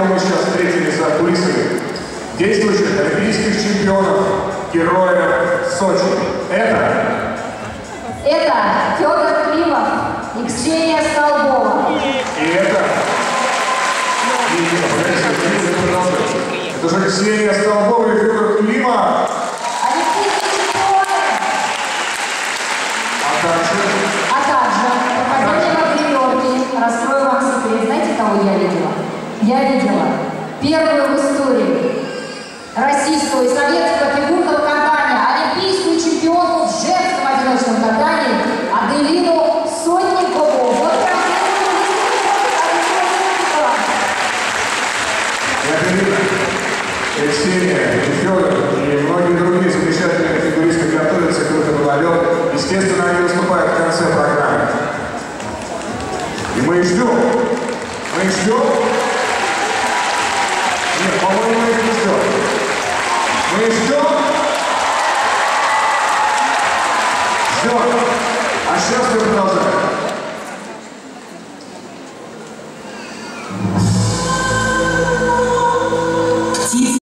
кого мы сейчас встретили за кулисами, действующих олимпийских чемпионов, героев Сочи. Это... Это Федор Климов и Ксения Столбова. И это... И, это же Ксения Столбова и Федор Климов. Я видела первую в истории российского и советского фигурного катания олимпийскую чемпионку в женском одиночном катании Аделину Сотникову. Вот Аделина, Ксения, Федор, и многие другие замечательные фигуристы готовятся к на лед. Естественно, они выступают в конце программы. И мы их ждем. Мы их ждем. Нет, по-моему, их не ждем. Мы ждем. Ждем. А сейчас мы продолжаем.